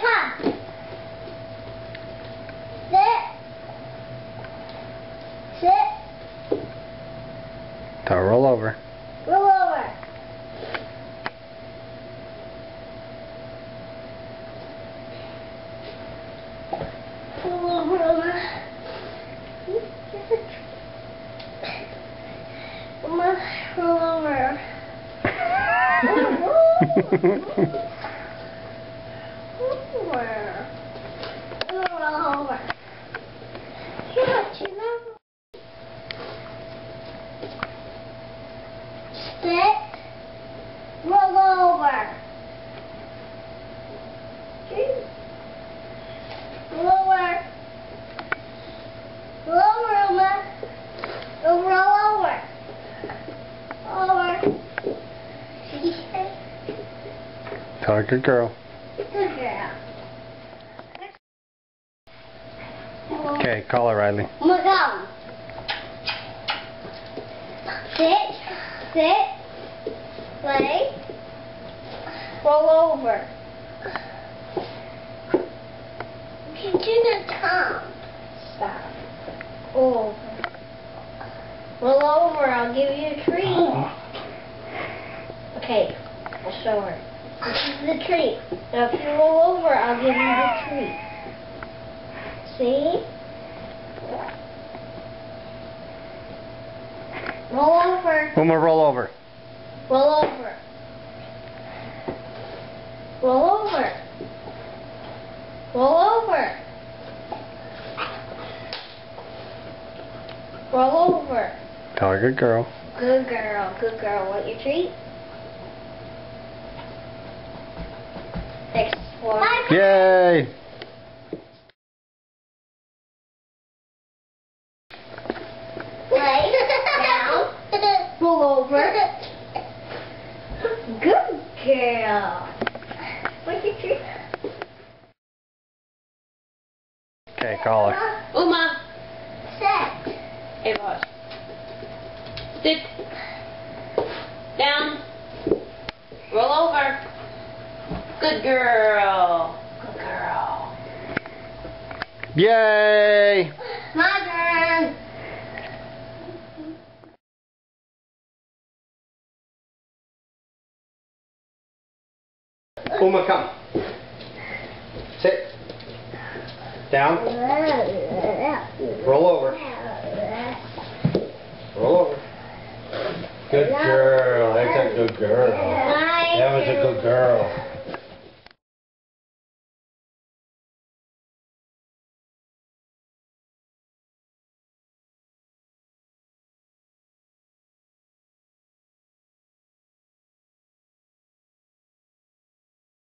Come. Sit. Sit. Her roll over. Roll over. Roll over, Uma. Uma, roll over. Roll over. Yeah. Roll over. Roll over. Roll over, roll over. Over. Good girl. Good girl. Okay, call her, Riley. Come. Sit. Sit. Lay. Roll over. Can do the Tom. Stop. Over. Roll over. I'll give you a treat. Okay. I'll show her. This is the treat. Now if you roll over, I'll give you the treat. See? Roll over. Uma, roll over. Roll over. Roll over. Roll over. Roll over. Tell her good girl. Good girl, good girl. Want your treat? Next one. Yay! Lay down. Roll over. Good girl. Want your treat? Okay, call her. Uma, Set. hey boss. Sit. Down. Roll over. Good girl. Good girl. Yay! My Uma, come. Sit. Down. Roll over. Roll over. Good girl. That's a good girl. That was a good girl.